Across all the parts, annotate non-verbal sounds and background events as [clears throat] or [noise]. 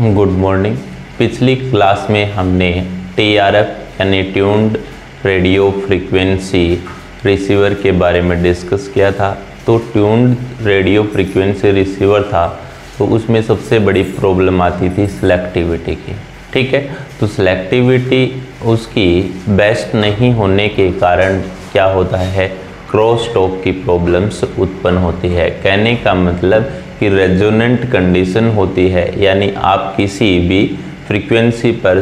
Good morning पिछली class में हमने टी आर एफ़ यानी ट्यून्ड रेडियो फ्रीक्वेंसी रिसीवर के बारे में डिस्कस किया था। तो ट्यून्ड रेडियो फ्रीक्वेंसी रिसीवर था तो उसमें सबसे बड़ी प्रॉब्लम आती थी सिलेक्टिविटी की। ठीक है? तो सिलेक्टिविटी उसकी बेस्ट नहीं होने के कारण क्या होता है? क्रॉस टॉक की प्रॉब्लम्स उत्पन्न होती है। कहने का मतलब कि रेजोनेंट कंडीशन होती है, यानी आप किसी भी फ्रीक्वेंसी पर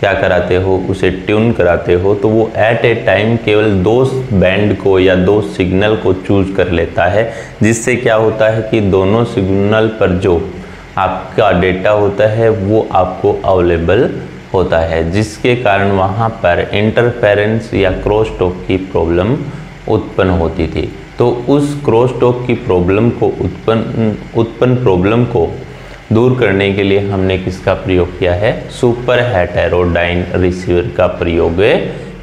क्या कराते हो, उसे ट्यून कराते हो तो वो एट ए टाइम केवल दो बैंड को या दो सिग्नल को चूज़ कर लेता है, जिससे क्या होता है कि दोनों सिग्नल पर जो आपका डेटा होता है, वो आपको अवेलेबल होता है, जिसके कारण वहाँ पर इंटरफेरेंस या क्रॉस टॉक की प्रॉब्लम उत्पन्न होती थी। तो उस क्रॉस टॉक की प्रॉब्लम को उत्पन्न उत्पन्न प्रॉब्लम को दूर करने के लिए हमने किसका प्रयोग किया है? सुपर हेटेरोडाइन रिसीवर का प्रयोग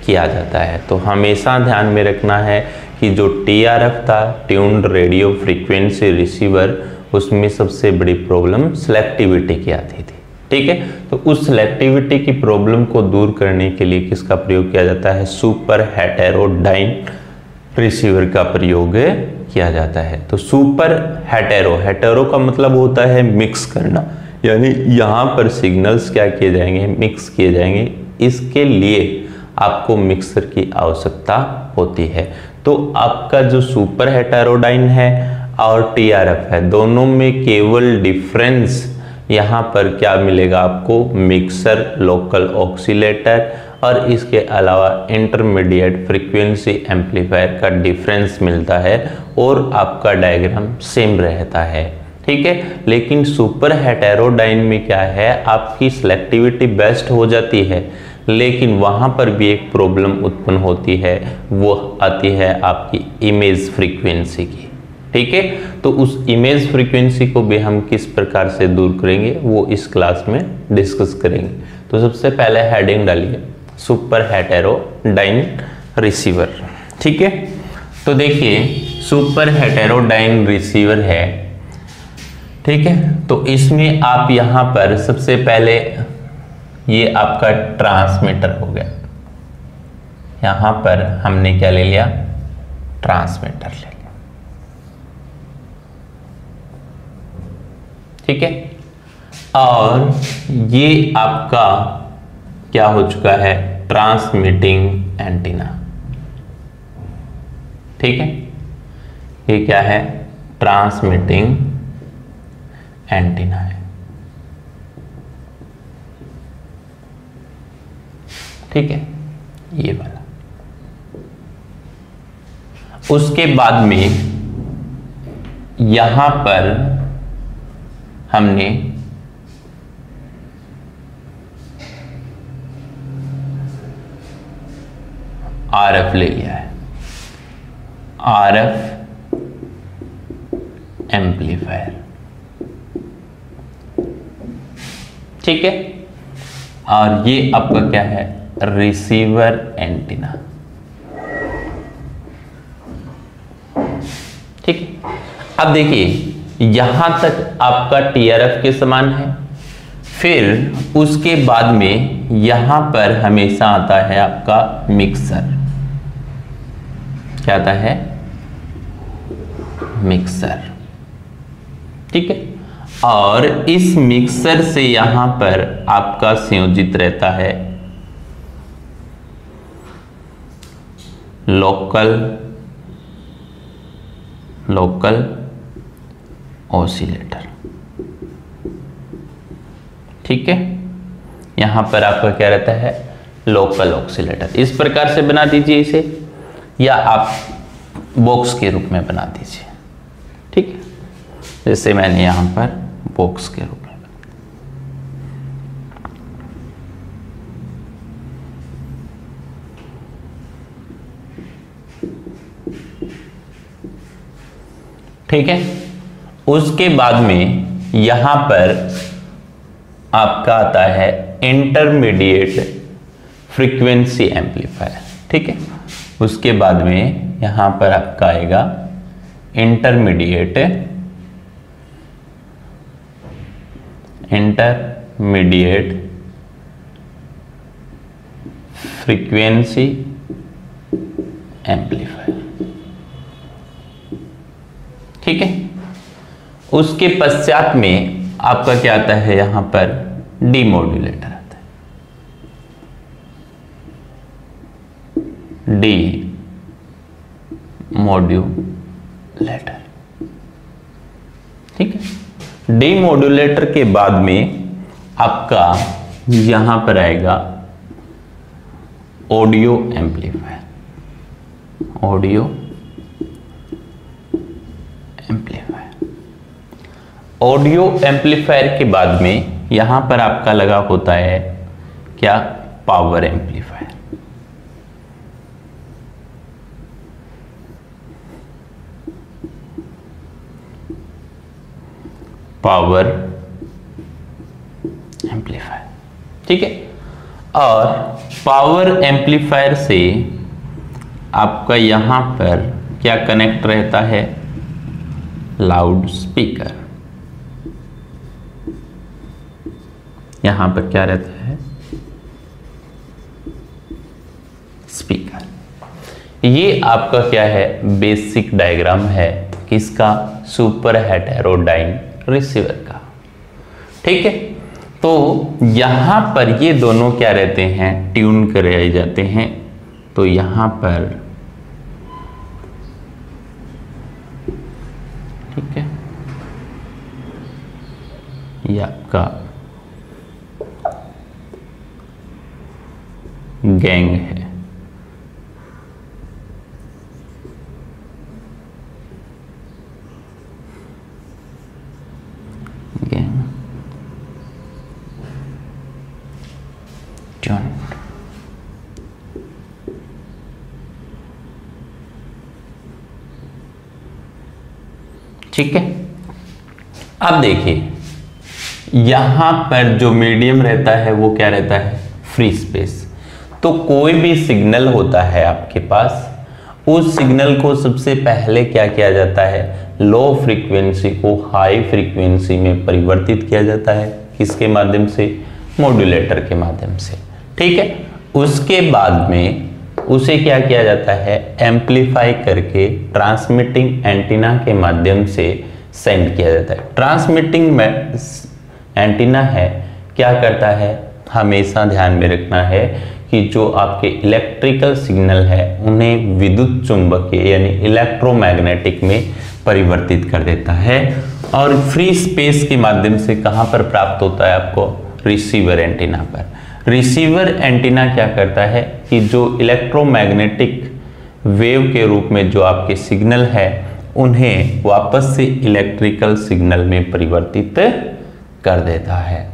किया जाता है। तो हमेशा ध्यान में रखना है कि जो टी आर एफ़ था ट्यून्ड रेडियो फ्रीक्वेंसी रिसीवर उसमें सबसे बड़ी प्रॉब्लम सेलेक्टिविटी की आती थी। ठीक है? तो उस सेलेक्टिविटी की प्रॉब्लम को दूर करने के लिए किसका प्रयोग किया जाता है? सुपर हेटेरोडाइन रिसीवर का प्रयोग किया जाता है। तो सुपर हेटेरो हेटेरो का मतलब होता है मिक्स करना, यानी यहाँ पर सिग्नल्स क्या किए जाएँगे, मिक्स किए जाएँगे। इसके लिए आपको मिक्सर की आवश्यकता होती है। तो आपका जो सुपर हेटेरोडाइन है और टी है, दोनों में केवल डिफरेंस यहाँ पर क्या मिलेगा आपको? मिक्सर, लोकल ऑक्सीलेटर और इसके अलावा इंटरमीडिएट फ्रीक्वेंसी एम्पलीफायर का डिफरेंस मिलता है और आपका डायग्राम सेम रहता है, ठीक है? लेकिन सुपर हेटेरोडाइन में क्या है? आपकी सिलेक्टिविटी बेस्ट हो जाती है, लेकिन वहाँ पर भी एक प्रॉब्लम उत्पन्न होती है, वो आती है आपकी इमेज फ्रीक्वेंसी की, ठीक है? तो उस इमेज फ्रीक्वेंसी को भी हम किस प्रकार से दूर करेंगे, वो इस क्लास में डिस्कस करेंगे। तो सबसे पहले हेडिंग डालिए। Super heterodyne receiver. ठीक है? तो देखिए, सुपर हेटेरोडाइन रिसीवर है। ठीक है? तो इसमें आप यहाँ पर सबसे पहले ये आपका ट्रांसमीटर हो गया। यहाँ पर हमने क्या ले लिया? ट्रांसमीटर ले लिया। ठीक है? और ये आपका क्या हो चुका है? ट्रांसमिटिंग एंटीना ठीक है? ये क्या है? ट्रांसमिटिंग एंटीना है। ठीक है? ये वाला। उसके बाद में यहाँ पर हमने आर एफ़ ले लिया है। R F amplifier. ठीक है? और ये आपका क्या है? Receiver antenna. ठीक अब देखिए, यहाँ तक आपका टीआरएफ के समान है। फिर उसके बाद में यहाँ पर हमेशा आता है आपका मिक्सर। क्या आता है मिक्सर। ठीक है? और इस मिक्सर से यहाँ पर आपका संयोजित रहता है लोकल लोकल ऑसिलेटर। ठीक है? यहाँ पर आपका क्या रहता है? लोकल ऑक्सीटर इस प्रकार से बना दीजिए इसे। या आप बॉक्स के रूप में बना दीजिए। ठीक? है जैसे मैंने यहाँ पर बॉक्स के रूप में ठीक है? उसके बाद में यहाँ पर आपका आता है इंटरमीडिएट फ्रीक्वेंसी एम्पलीफायर ठीक है? उसके बाद में यहाँ पर आपका आएगा इंटरमीडिएट इंटरमीडिएट फ्रीक्वेंसी एम्पलीफायर ठीक है? उसके पश्चात में आपका क्या आता है? यहाँ पर डीमोड्यूलेटर आता है डी मॉड्यूलेटर ठीक है? डी मॉड्यूलेटर के बाद में आपका यहाँ पर आएगा audio amplifier audio amplifier audio amplifier के बाद में यहाँ पर आपका लगा होता है क्या? Power amplifier power amplifier. ठीक है? और पावर एम्पलीफायर से आपका यहाँ पर क्या कनेक्ट रहता है? लाउड स्पीकर यहाँ पर क्या रहता है? स्पीकर। ये आपका क्या है? बेसिक डायग्राम है। किसका? सुपर हेटेरोडाइन रिसीवर का। ठीक है? तो यहाँ पर ये दोनों क्या रहते हैं? ट्यून कराए जाते हैं। तो यहाँ पर ठीक है? ये आपका गैंग है गैंग ट्यून ठीक है? अब देखिए, यहाँ पर जो मीडियम रहता है, वो क्या रहता है? फ्री स्पेस तो कोई भी सिग्नल होता है आपके पास, उस सिग्नल को सबसे पहले क्या किया जाता है? लो फ्रीक्वेंसी को हाई फ्रीक्वेंसी में परिवर्तित किया जाता है। किसके माध्यम से? मॉड्यूलेटर के माध्यम से। ठीक है? उसके बाद में उसे क्या किया जाता है? एम्पलीफाई करके ट्रांसमिटिंग एंटीना के माध्यम से सेंड किया जाता है। ट्रांसमिटिंग में एंटीना है, क्या करता है? हमेशा ध्यान में रखना है कि जो आपके इलेक्ट्रिकल सिग्नल है, उन्हें विद्युत चुंबकीय यानी इलेक्ट्रोमैग्नेटिक में परिवर्तित कर देता है। और फ्री स्पेस के माध्यम से कहाँ पर प्राप्त होता है आपको? रिसीवर एंटीना पर। रिसीवर एंटीना क्या करता है? कि जो इलेक्ट्रोमैग्नेटिक वेव के रूप में जो आपके सिग्नल है, उन्हें वापस से इलेक्ट्रिकल सिग्नल में परिवर्तित कर देता है।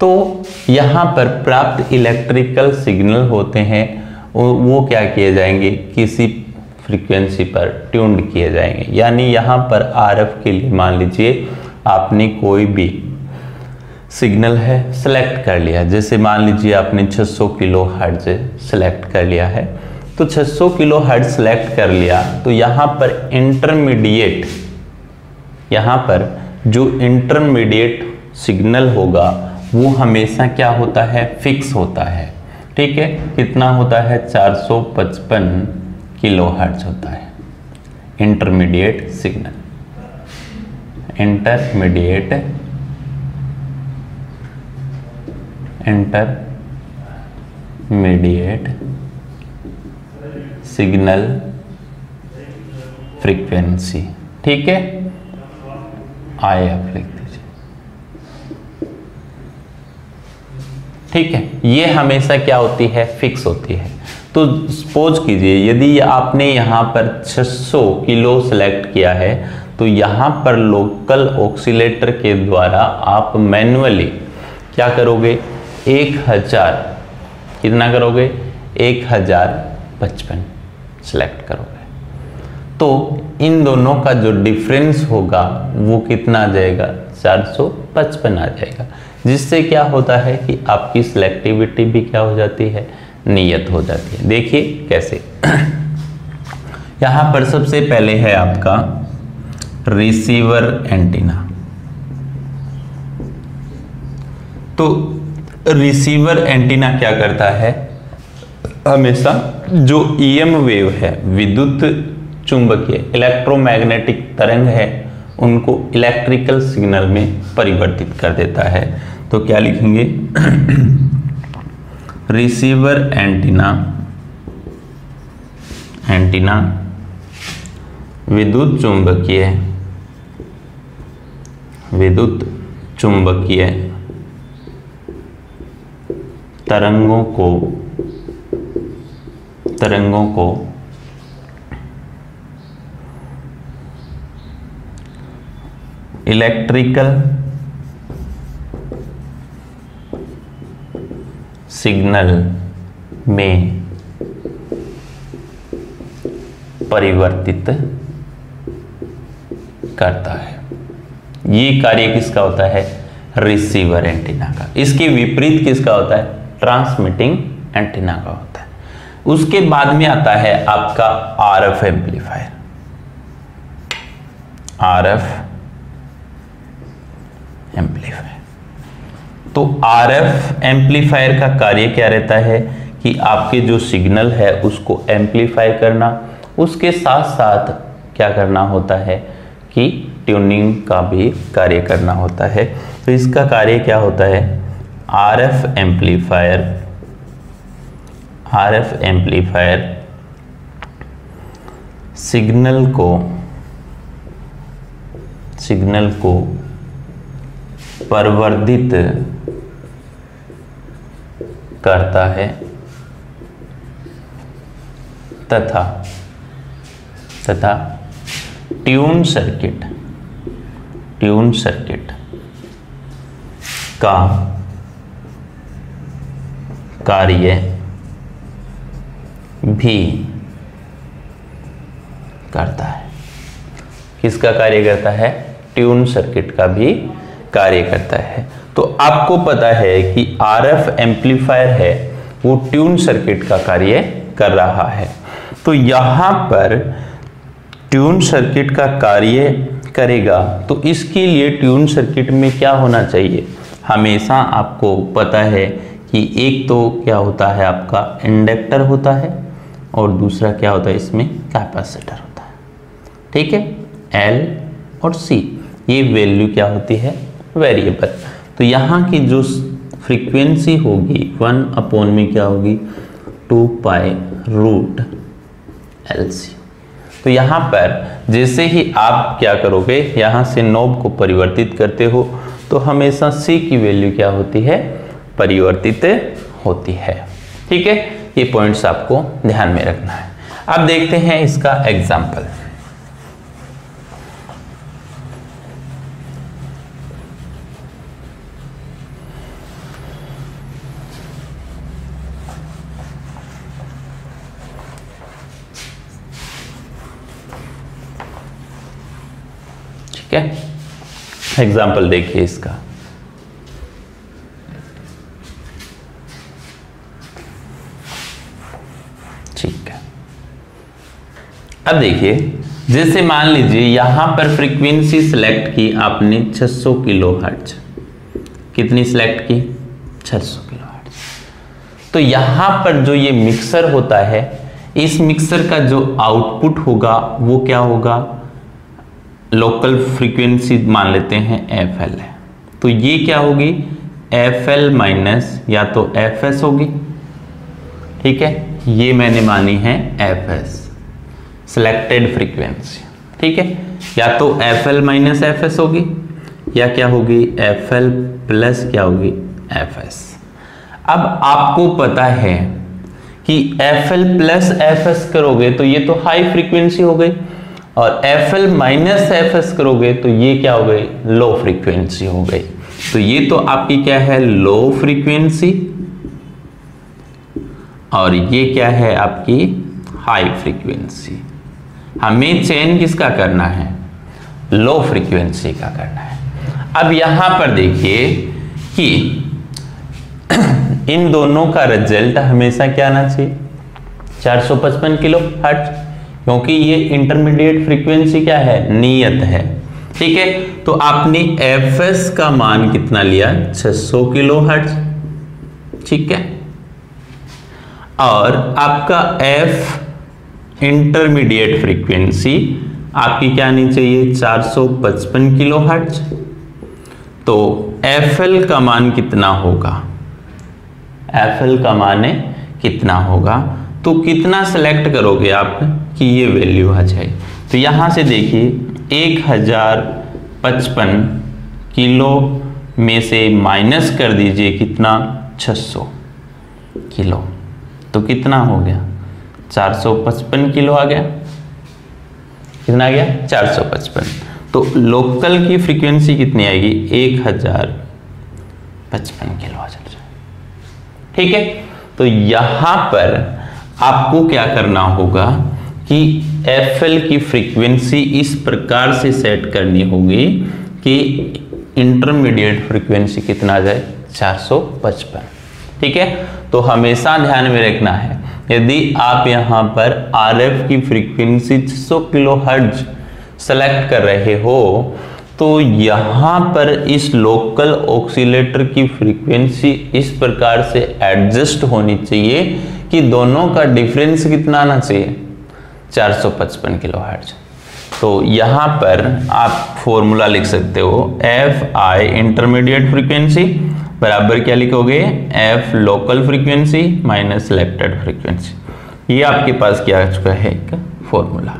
तो यहाँ पर प्राप्त इलेक्ट्रिकल सिग्नल होते हैं, वो क्या किए जाएँगे? किसी फ्रीक्वेंसी पर ट्यून्ड किए जाएँगे। यानी यहाँ पर आरएफ के लिए मान लीजिए, आपने कोई भी सिग्नल है सेलेक्ट कर लिया जैसे मान लीजिए आपने 600 किलो हर्ट्ज सेलेक्ट कर लिया है तो 600 किलो हर्ट्ज सेलेक्ट कर लिया तो यहाँ पर इंटरमीडिएट यहाँ पर जो इंटरमीडिएट सिग्नल होगा, वो हमेशा क्या होता है? फिक्स होता है। ठीक है? कितना होता है? 455 किलो हर्ट्ज होता है। Intermediate signal intermediate intermediate signal frequency ठीक है? आई एफ़ लिख दीजिए। ठीक है? ये हमेशा क्या होती है? फिक्स होती है। तो सपोज़ कीजिए, यदि आपने यहाँ पर 600 किलो सेलेक्ट किया है तो यहाँ पर लोकल ऑक्सीलेटर के द्वारा आप मैनुअली क्या करोगे? एक हज़ार। कितना करोगे? एक हज़ार पचपन। सेलेक्ट करोगे। तो इन दोनों का जो डिफरेंस होगा, वो कितना आ जाएगा? 455 आ जाएगा। जिससे क्या होता है कि आपकी सिलेक्टिविटी भी क्या हो जाती है? नियत हो जाती है। देखिए कैसे। [clears throat] यहाँ पर सबसे पहले है आपका रिसीवर एंटीना तो रिसीवर एंटीना क्या करता है? हमेशा जो ईएम वेव है, विद्युत चुंबकीय इलेक्ट्रोमैग्नेटिक तरंग है, उनको इलेक्ट्रिकल सिग्नल में परिवर्तित कर देता है। तो क्या लिखेंगे? रिसीवर एंटीना एंटीना विद्युत चुंबकीय विद्युत चुंबकीय तरंगों को तरंगों को इलेक्ट्रिकल सिग्नल में परिवर्तित करता है। ये कार्य किसका होता है? रिसीवर एंटीना का। इसके विपरीत किसका होता है? ट्रांसमिटिंग एंटीना का होता है। उसके बाद में आता है आपका R RF amplifier RF amplifier तो आरएफ एम्पलीफायर का कार्य क्या रहता है कि आपके जो सिग्नल है उसको एम्पलीफाई करना, उसके साथ साथ क्या करना होता है कि ट्यूनिंग का भी कार्य करना होता है। तो इसका कार्य क्या होता है? RF amplifier RF amplifier signal को सिग्नल को परवर्धित करता है तथा तथा ट्यून सर्किट ट्यून सर्किट का कार्य भी करता है। किसका कार्य करता है? ट्यून सर्किट का भी कार्य करता है। तो आपको पता है कि आरएफ एम्पलीफायर है, वो ट्यून सर्किट का कार्य कर रहा है। तो यहाँ पर ट्यून सर्किट का कार्य करेगा तो इसके लिए ट्यून सर्किट में क्या होना चाहिए? हमेशा आपको पता है कि एक तो क्या होता है आपका इंडक्टर होता है और दूसरा क्या होता है इसमें कैपेसिटर होता है। ठीक है? एल और सी ये वैल्यू क्या होती है? वेरिएबल तो यहाँ की जो फ्रीक्वेंसी होगी वन अपोन में क्या होगी? Two pi root L C तो यहाँ पर जैसे ही आप क्या करोगे, यहाँ से नोब को परिवर्तित करते हो तो हमेशा सी की वैल्यू क्या होती है? परिवर्तित होती है। ठीक है? ये पॉइंट्स आपको ध्यान में रखना है। अब देखते हैं इसका एग्ज़ाम्पल ठीक है? एग्ज़ाम्पल देखिए इसका ठीक है अब देखिए, जैसे मान लीजिए यहाँ पर फ्रीक्वेंसी सिलेक्ट की आपने 600 किलो हर्ट्ज कितनी सिलेक्ट की? 600 किलो हर्ट्ज तो यहाँ पर जो ये मिक्सर होता है, इस मिक्सर का जो आउटपुट होगा, वो क्या होगा? लोकल फ्रीक्वेंसी मान लेते हैं एफ़ एल है। तो ये क्या होगी? एफ़ एल माइनस या तो एफ़ एस होगी। ठीक है? ये मैंने मानी है एफ़ एस सिलेक्टेड फ्रीक्वेंसी ठीक है? या तो F L minus F S होगी, या क्या होगी? एफ़ एल प्लस क्या होगी? एफ़ एस अब आपको पता है कि F L plus F S करोगे तो ये तो हाई फ्रीक्वेंसी हो गई, और F L minus F S करोगे तो ये क्या हो गई? लो फ्रीक्वेंसी हो गई. तो ये तो आपकी क्या है? लो फ्रीक्वेंसी और ये क्या है आपकी? हाई फ्रीक्वेंसी हमें चेन किसका करना है? लो फ्रीक्वेंसी का करना है। अब यहाँ पर देखिए कि [clears throat] इन दोनों का रिज़ल्ट हमेशा क्या आना चाहिए? 455 किलो हर्ट्ज। क्योंकि ये इंटरमीडिएट फ्रीक्वेंसी क्या है? नियत है। ठीक है? तो आपने एफ़ एस का मान कितना लिया? 600 किलो हर्ट्ज। ठीक है? और आपका एफ़ इंटरमीडिएट फ्रीक्वेंसी आपकी क्या आनी चाहिए? 455 किलो हर्ट्ज तो एफ़ एल का मान कितना होगा? एफ़ एल का मान है कितना होगा? तो कितना सेलेक्ट करोगे आप कि ये वैल्यू आ जाए? तो यहाँ से देखिए, एक हज़ार पचपन किलो में से माइनस कर दीजिए कितना? 600 किलो। तो कितना हो गया? 455 किलो आ गया। कितना आ गया? 455 तो लोकल की फ्रीक्वेंसी कितनी आएगी? एक हज़ार पचपन किलो आ ठीक है? तो यहाँ पर आपको क्या करना होगा कि एफएल की फ्रीक्वेंसी इस प्रकार से सेट करनी होगी कि इंटरमीडिएट फ्रीक्वेंसी कितना आ जाए? 455 ठीक है? तो हमेशा ध्यान में रखना है। यदि आप यहाँ पर आरएफ की फ्रीक्वेंसी 600 किलो हर्ज सेलेक्ट कर रहे हो तो यहाँ पर इस लोकल ऑक्सीटर की फ्रीक्वेंसी इस प्रकार से एडजस्ट होनी चाहिए कि दोनों का डिफरेंस कितना आना चाहिए। 455 किलो हर्ज तो यहाँ पर आप फॉर्मूला लिख सकते हो एफ़ आई इंटरमीडिएट फ्रीक्वेंसी बराबर क्या लिखोगे? F local frequency minus selected frequency ये आपके पास क्या आ चुका है? एक फॉर्मूला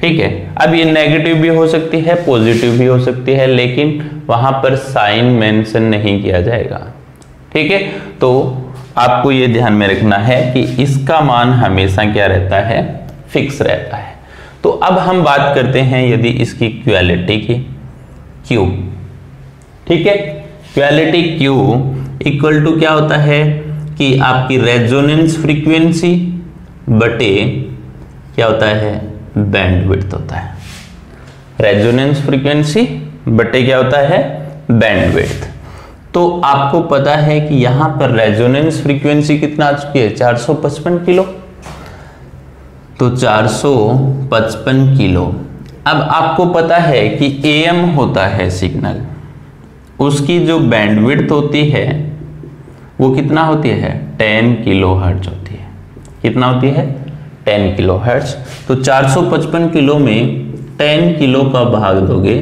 ठीक है? अब ये नेगेटिव भी हो सकती है पॉजिटिव भी हो सकती है, लेकिन वहाँ पर साइन मेंशन नहीं किया जाएगा। ठीक है? तो आपको ये ध्यान में रखना है कि इसका मान हमेशा क्या रहता है? फिक्स रहता है। तो अब हम बात करते हैं यदि इसकी क्वालिटी की, क्यू? ठीक है? क्वालिटी क्यू इक्वल टू क्या होता है? कि आपकी रेजोनेंस फ्रीक्वेंसी बटे क्या होता है? बैंड विड्थ होता है। रेजोनेंस फ्रीक्वेंसी बटे क्या होता है? बैंड विड्थ तो आपको पता है कि यहाँ पर रेजोनेंस फ्रीक्वेंसी कितना आ चुकी है? 455 किलो। तो 455 किलो। अब आपको पता है कि एम होता है सिग्नल उसकी जो बैंडविड्थ होती है, वो कितना होती है? 10 किलो हर्ट्ज होती है। कितना होती है? 10 किलो हर्ट्ज तो 455 किलो में 10 किलो का भाग दोगे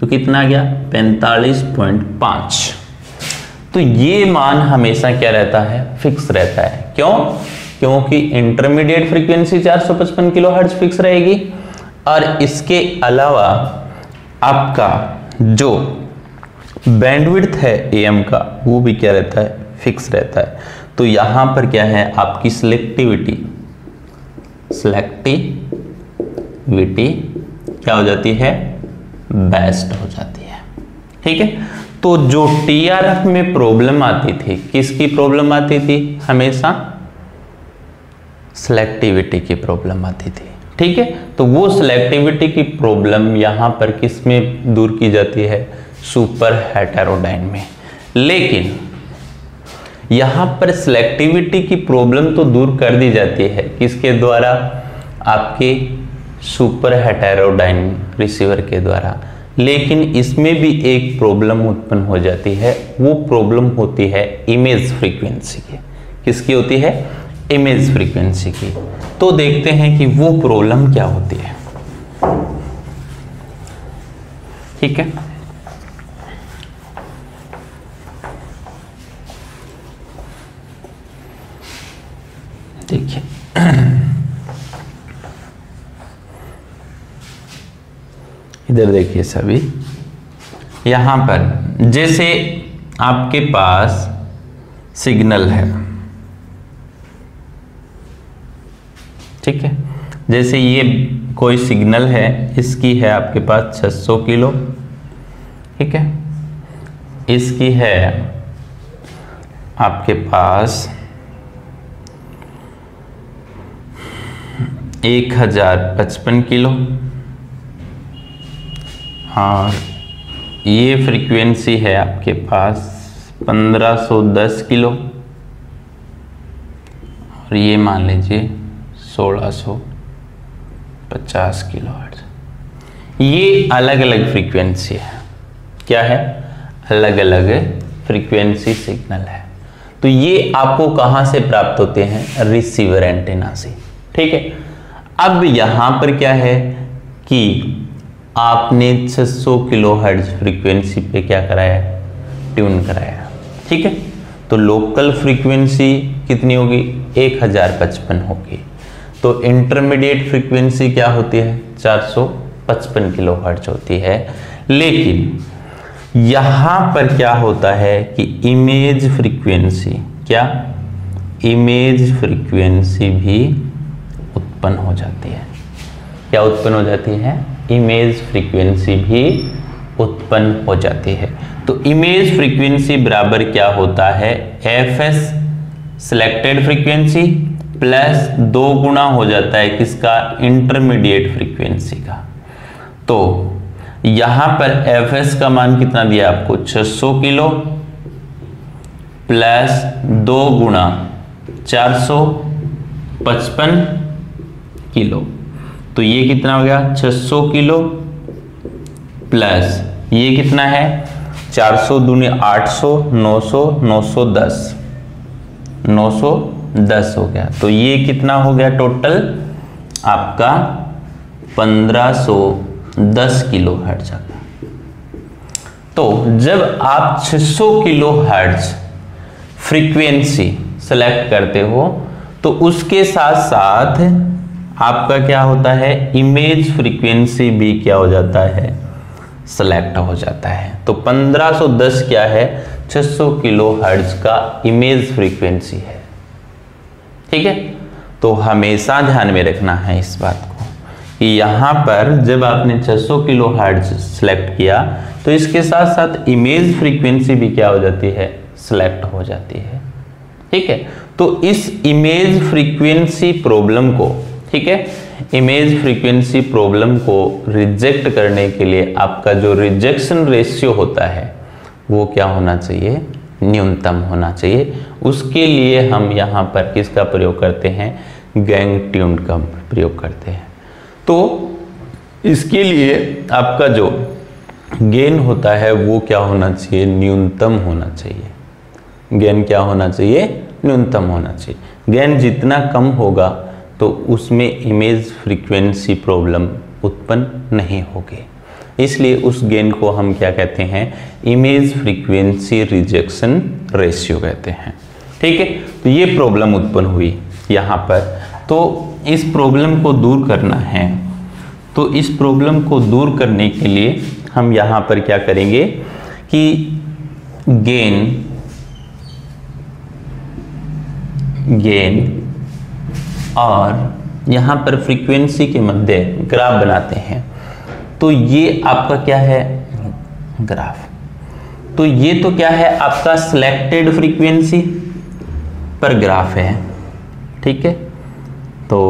तो कितना गया? 45.5 तो ये मान हमेशा क्या रहता है? फिक्स रहता है। क्यों? क्योंकि intermediate frequency 455 kilo hertz fix रहेगी। और इसके अलावा आपका जो बैंडविड्थ है एम का, वो भी क्या रहता है? फिक्स रहता है। तो यहाँ पर क्या है? आपकी सिलेक्टिविटी सिलेक्टिविटी क्या हो जाती है? बेस्ट हो जाती है। ठीक है? तो जो टीआरएफ में प्रॉब्लम आती थी, किसकी प्रॉब्लम आती थी? हमेशा सिलेक्टिविटी की प्रॉब्लम आती थी। ठीक है? तो वो सिलेक्टिविटी की प्रॉब्लम यहाँ पर किसमें दूर की जाती है? सुपर हेटेरोडाइन में। लेकिन यहाँ पर सिलेक्टिविटी की प्रॉब्लम तो दूर कर दी जाती है किसके द्वारा? आपके सुपर हेटेरोडाइन रिसीवर के द्वारा। लेकिन इसमें भी एक प्रॉब्लम उत्पन्न हो जाती है। वो प्रॉब्लम होती है इमेज फ्रीक्वेंसी की। किसकी होती है? इमेज फ्रीक्वेंसी की। तो देखते हैं कि वो प्रॉब्लम क्या होती है। ठीक है देखिए [coughs] इधर देखिए सभी। यहाँ पर, जैसे आपके पास सिग्नल है, ठीक है? जैसे ये कोई सिग्नल है, इसकी है आपके पास 600 किलो, ठीक है? इसकी है आपके पास एक हज़ार पचपन किलो। और ये फ्रीक्वेंसी है आपके पास पंद्रह सौ दस किलो। और ये मान लीजिए सोलह सौ पचास किलो हर्ट्ज। ये अलग अलग फ्रीक्वेंसी है। क्या है? अलग अलग फ्रीक्वेंसी सिग्नल है। तो ये आपको कहाँ से प्राप्त होते हैं? रिसीवर एंटेना से। ठीक है? अब यहाँ पर क्या है कि आपने 600 किलो हर्ट्ज फ्रीक्वेंसी पे क्या कराया? ट्यून कराया। ठीक है? तो लोकल फ्रीक्वेंसी कितनी होगी? एक हज़ार पचपन होगी। तो इंटरमीडिएट फ्रीक्वेंसी क्या होती है? 455 किलो हर्ट्ज होती है। लेकिन यहाँ पर क्या होता है कि इमेज फ्रीक्वेंसी, क्या? इमेज फ्रीक्वेंसी भी उत्पन्न हो जाती है। क्या उत्पन्न हो जाती है? इमेज फ्रीक्वेंसी भी उत्पन्न हो जाती है। तो इमेज फ्रीक्वेंसी बराबर क्या होता है? F S selected frequency plus दो गुना हो जाता है किसका? इंटरमीडिएट फ्रीक्वेंसी का। तो यहाँ पर एफ़ एस का मान कितना दिया आपको? 600 किलो प्लस दो गुणा चार किलो। तो ये कितना हो गया? 600 किलो प्लस। ये कितना है? 400 सौ दूनी 800 900 910 910 हो गया। तो ये कितना हो गया टोटल? आपका 1510 किलो हर्ट्ज का तो जब आप 600 किलो हर्ट्ज फ्रीक्वेंसी सेलेक्ट करते हो तो उसके साथ साथ आपका क्या होता है? इमेज फ्रीक्वेंसी भी क्या हो जाता है? सेलेक्ट हो जाता है। तो 1510 क्या है? 600 किलो हर्ट्ज का इमेज फ्रीक्वेंसी है। ठीक है? तो हमेशा ध्यान में रखना है इस बात को कि यहाँ पर जब आपने 600 किलो हर्ट्ज सेलेक्ट किया तो इसके साथ साथ इमेज फ्रीक्वेंसी भी क्या हो जाती है? सेलेक्ट हो जाती है। ठीक है? तो इस इमेज फ्रीक्वेंसी प्रॉब्लम को ठीक है? इमेज फ्रीक्वेंसी प्रॉब्लम को रिजेक्ट करने के लिए आपका जो रिजेक्शन रेशियो होता है, वो क्या होना चाहिए? न्यूनतम होना चाहिए। उसके लिए हम यहाँ पर किसका प्रयोग करते हैं? गैंग ट्यून का प्रयोग करते हैं। तो इसके लिए आपका जो गेन होता है, वो क्या होना चाहिए? न्यूनतम होना चाहिए। गेन क्या होना चाहिए? न्यूनतम होना चाहिए। गेन जितना कम होगा तो उसमें इमेज फ्रीक्वेंसी प्रॉब्लम उत्पन्न नहीं होगी। इसलिए उस गेन को हम क्या कहते हैं? इमेज फ्रीक्वेंसी रिजेक्शन रेशियो कहते हैं। ठीक है? तो ये प्रॉब्लम उत्पन्न हुई यहाँ पर। तो इस प्रॉब्लम को दूर करना है। तो इस प्रॉब्लम को दूर करने के लिए हम यहाँ पर क्या करेंगे कि गेन गेन और यहाँ पर फ्रीक्वेंसी के मध्य ग्राफ बनाते हैं। तो ये आपका क्या है? ग्राफ तो ये तो क्या है? आपका सिलेक्टेड फ्रीक्वेंसी पर ग्राफ है। ठीक है? तो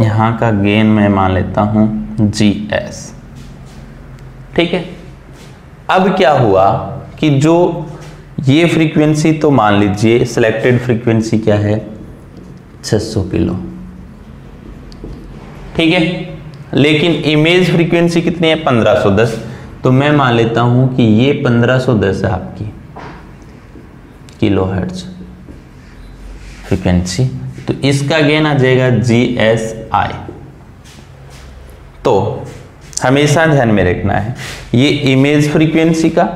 यहाँ का गेन मैं मान लेता हूँ जी एस ठीक है? अब क्या हुआ कि जो ये फ्रीक्वेंसी तो मान लीजिए सिलेक्टेड फ्रीक्वेंसी क्या है? 600 किलो। ठीक है? लेकिन इमेज फ्रीक्वेंसी कितनी है? 1510 तो मैं मान लेता हूँ कि ये 1510 है आपकी। किलो हर्ट्ज फ्रीक्वेंसी तो इसका गेन आ जाएगा जी एस आई तो हमेशा ध्यान में रखना है, ये इमेज फ्रीक्वेंसी का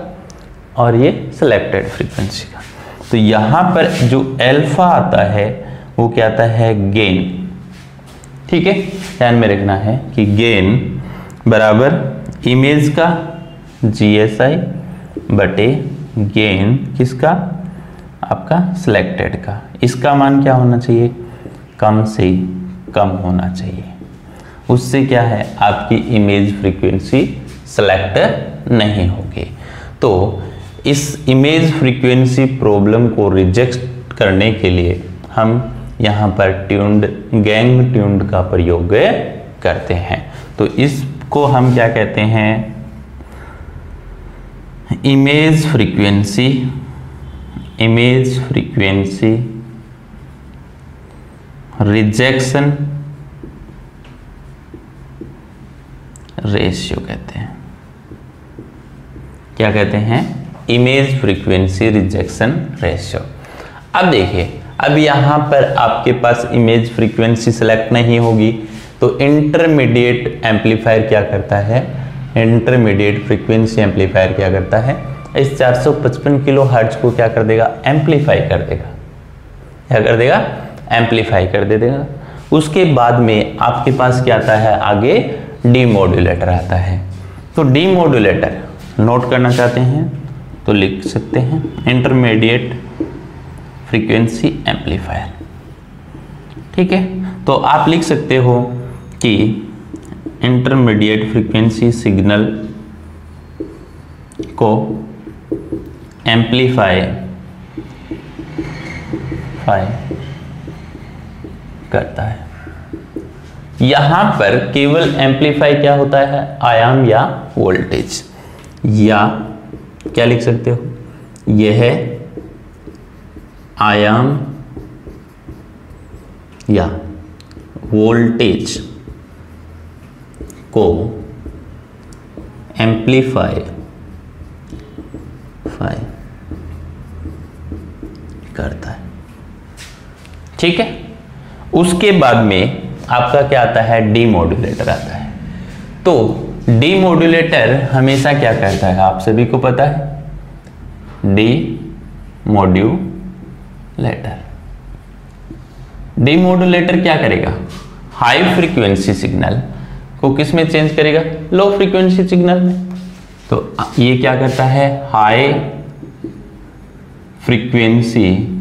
और ये सिलेक्टेड फ्रीक्वेंसी का। तो यहाँ पर जो एल्फा आता है, वो क्या आता है? गेन ठीक है? ध्यान में रखना है कि गेन बराबर इमेज का जी एस आई बटे गेन किसका? आपका सिलेक्टेड का। इसका मान क्या होना चाहिए? कम से कम होना चाहिए। उससे क्या है? आपकी इमेज फ्रीक्वेंसी सेलेक्ट नहीं होगी। तो इस इमेज फ्रीक्वेंसी प्रॉब्लम को रिजेक्ट करने के लिए हम यहाँ पर ट्यून्ड गैंग ट्यून्ड का प्रयोग करते हैं। तो इसको हम क्या कहते हैं? Image frequency image frequency rejection ratio कहते हैं। क्या कहते हैं? इमेज फ्रीक्वेंसी रिजेक्शन रेशियो अब देखिए अब यहाँ पर आपके पास इमेज फ्रीक्वेंसी सेलेक्ट नहीं होगी तो इंटरमीडिएट एम्पलीफायर क्या करता है? इंटरमीडिएट फ्रीक्वेंसी एम्पलीफायर क्या करता है? इस 455 किलो हर्ज को क्या कर देगा? एम्पलीफाई कर देगा। क्या कर देगा? एम्पलीफाई कर दे देगा। उसके बाद में आपके पास क्या आता है? आगे डी मॉड्यूलेटर आता है। तो डी मॉड्यूलेटर नोट करना चाहते हैं तो लिख सकते हैं। इंटरमीडिएट फ्रीक्वेंसी एम्पलीफायर ठीक है? तो आप लिख सकते हो कि इंटरमीडिएट फ्रीक्वेंसी सिग्नल को एम्पलीफाई फाई करता है। यहाँ पर केवल एम्पलीफाई क्या होता है? आयाम या वोल्टेज या क्या लिख सकते हो? यह है आयाम या वोल्टेज को एम्पलीफाई फाई करता है। ठीक है? उसके बाद में आपका क्या आता है? डी मॉड्यूलेटर आता है। तो डी मॉड्यूलेटर हमेशा क्या करता है? आप सभी को पता है? डी मॉड्यूलेटर डी मॉड्यूलेटर क्या करेगा? हाई फ्रीक्वेंसी सिग्नल को किसमें चेंज करेगा? लो फ्रीक्वेंसी सिग्नल में। तो ये क्या करता है? हाई फ्रीक्वेंसी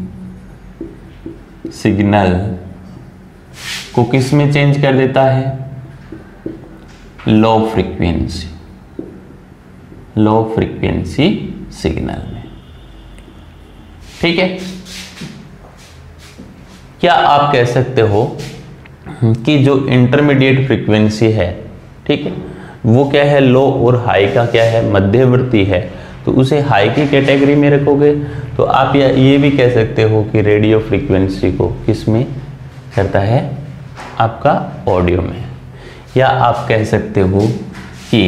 सिग्नल को किसमें चेंज कर देता है? Low frequency low frequency signal में। ठीक है? क्या आप कह सकते हो कि जो इंटरमीडिएट फ्रीक्वेंसी है, ठीक है, वो क्या है लो और हाई का क्या है, मध्यवर्ती है? तो उसे हाई की कैटेगरी में रखोगे तो आप या ये भी कह सकते हो कि रेडियो फ्रीक्वेंसी को किसमें करता है? आपका ऑडियो में। या आप कह सकते हो कि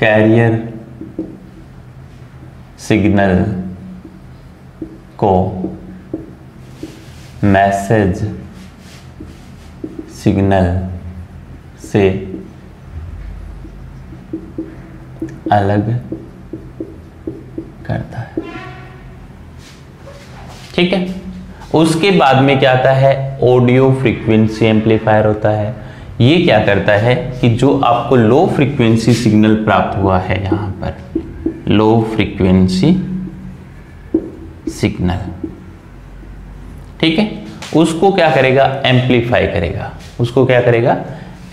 कैरियर सिग्नल को मैसेज सिग्नल से अलग करता है। ठीक है? उसके बाद में क्या आता है? ऑडियो फ्रीक्वेंसी एम्पलीफायर होता है। ये क्या करता है कि जो आपको लो फ्रीक्वेंसी सिग्नल प्राप्त हुआ है यहाँ पर, लो फ्रीक्वेंसी सिग्नल। ठीक है? उसको क्या करेगा? एम्पलीफाई करेगा। उसको क्या करेगा?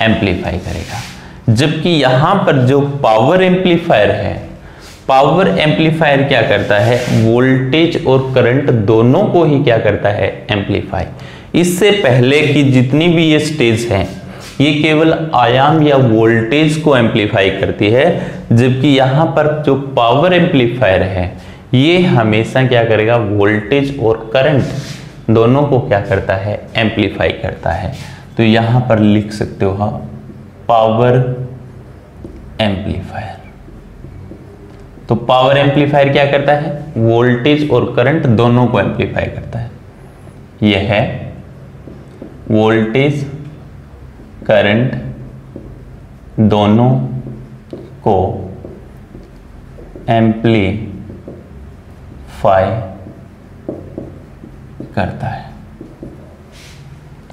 एम्पलीफाई करेगा। जबकि यहाँ पर जो पावर एम्पलीफायर है पावर एम्पलीफायर क्या करता है? वोल्टेज और करंट दोनों को ही क्या करता है? एम्पलीफाई इससे पहले की जितनी भी ये स्टेज है, ये केवल आयाम या वोल्टेज को एम्पलीफाई करती है, जबकि यहाँ पर जो पावर एम्पलीफायर है, ये हमेशा क्या करेगा? वोल्टेज और करंट दोनों को क्या करता है? एम्पलीफाई करता है। तो यहाँ पर लिख सकते हो पावर एम्पलीफायर तो पावर एम्पलीफायर क्या करता है? वोल्टेज और करंट दोनों को एम्पलीफाई करता है। यह है वोल्टेज करंट दोनों को एम्पलीफाई करता है।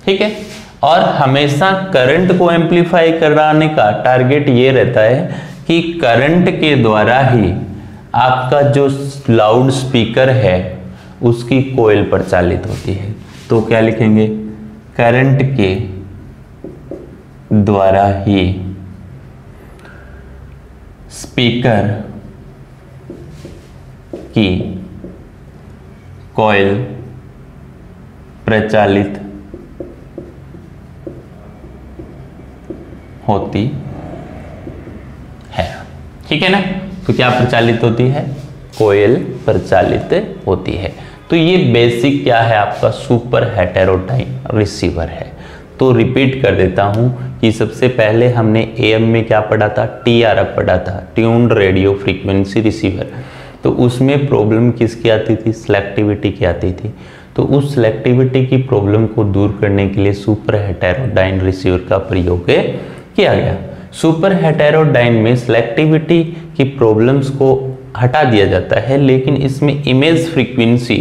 ठीक है? और हमेशा करंट को एम्पलीफाई कराने का टारगेट ये रहता है कि करंट के द्वारा ही आपका जो लाउड स्पीकर है, उसकी कोयल प्रचालित होती है। तो क्या लिखेंगे? करंट के द्वारा ही स्पीकर की कॉयल प्रचालित होती है। ठीक है ना? तो क्या प्रचालित होती है? कोयल प्रचालित होती है। तो ये बेसिक क्या है? आपका सुपर हेटेरोटाइन रिसीवर है। तो रिपीट कर देता हूँ कि सबसे पहले हमने एम में क्या पढ़ा था? टी आर एफ़ पढ़ा था। ट्यून रेडियो फ्रीक्वेंसी रिसीवर तो उसमें प्रॉब्लम किसकी आती थी? सिलेक्टिविटी की आती थी। तो उस सेलेक्टिविटी की प्रॉब्लम को दूर करने के लिए सुपर हेटेरोडाइन रिसीवर का प्रयोग किया गया। सुपर हेटेरोडाइन में सेलेक्टिविटी की प्रॉब्लम्स को हटा दिया जाता है, लेकिन इसमें इमेज फ्रीक्वेंसी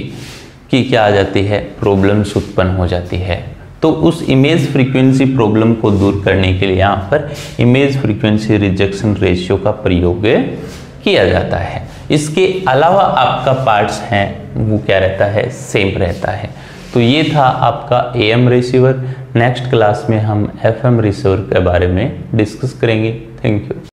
की क्या आ जाती है? प्रॉब्लम्स उत्पन्न हो जाती है। तो उस इमेज फ्रीक्वेंसी प्रॉब्लम को दूर करने के लिए यहाँ पर इमेज फ्रीक्वेंसी रिजेक्शन रेशियो का प्रयोग किया जाता है। इसके अलावा आपका पार्ट्स हैं, वो क्या रहता है? सेम रहता है। तो ये था आपका A M receiver next class में हम एफ़ एम रिसीवर के बारे में डिस्कस करेंगे। Thank you